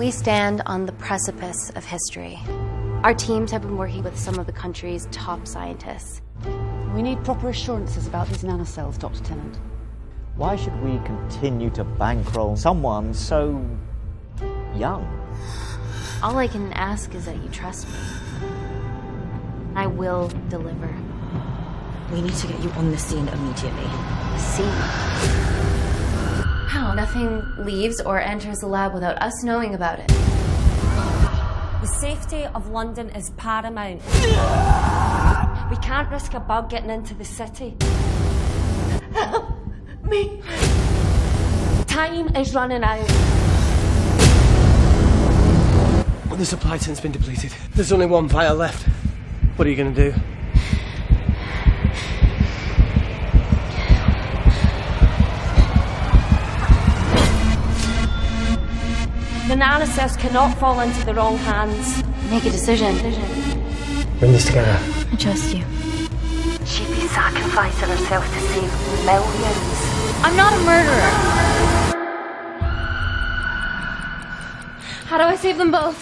We stand on the precipice of history. Our teams have been working with some of the country's top scientists. We need proper assurances about these nanocells, Dr. Tennant. Why should we continue to bankroll someone so young? All I can ask is that you trust me. I will deliver. We need to get you on the scene immediately. See? How? Nothing leaves or enters the lab without us knowing about it. The safety of London is paramount. We can't risk a bug getting into the city. Help me! Time is running out. The supply tank's been depleted. There's only one vial left. What are you going to do? The nanocells cannot fall into the wrong hands. Make a decision. Bring this together. I trust you. She'd be sacrificing herself to save millions. I'm not a murderer. How do I save them both?